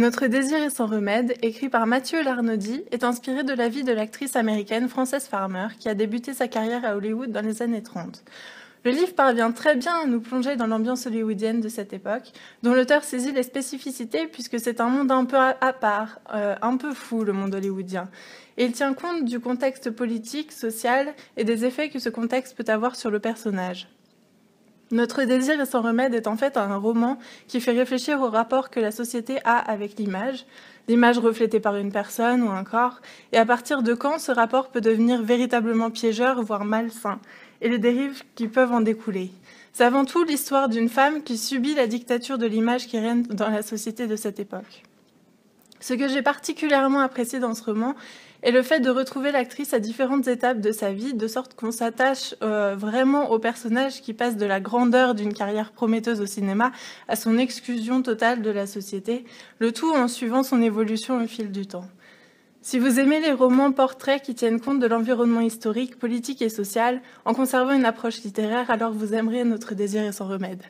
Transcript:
Notre désir est sans remède, écrit par Mathieu Larnaudy, est inspiré de la vie de l'actrice américaine Frances Farmer, qui a débuté sa carrière à Hollywood dans les années 30. Le livre parvient très bien à nous plonger dans l'ambiance hollywoodienne de cette époque, dont l'auteur saisit les spécificités puisque c'est un monde un peu à part, euh, un peu fou le monde hollywoodien. Et il tient compte du contexte politique, social et des effets que ce contexte peut avoir sur le personnage. Notre désir et sans remède est en fait un roman qui fait réfléchir au rapport que la société a avec l'image, l'image reflétée par une personne ou un corps, et à partir de quand ce rapport peut devenir véritablement piégeur, voire malsain, et les dérives qui peuvent en découler. C'est avant tout l'histoire d'une femme qui subit la dictature de l'image qui règne dans la société de cette époque. Ce que j'ai particulièrement apprécié dans ce roman est le fait de retrouver l'actrice à différentes étapes de sa vie, de sorte qu'on s'attache euh, vraiment au personnage qui passe de la grandeur d'une carrière prometteuse au cinéma à son exclusion totale de la société, le tout en suivant son évolution au fil du temps. Si vous aimez les romans portraits qui tiennent compte de l'environnement historique, politique et social, en conservant une approche littéraire, alors vous aimerez Notre désir et son remède.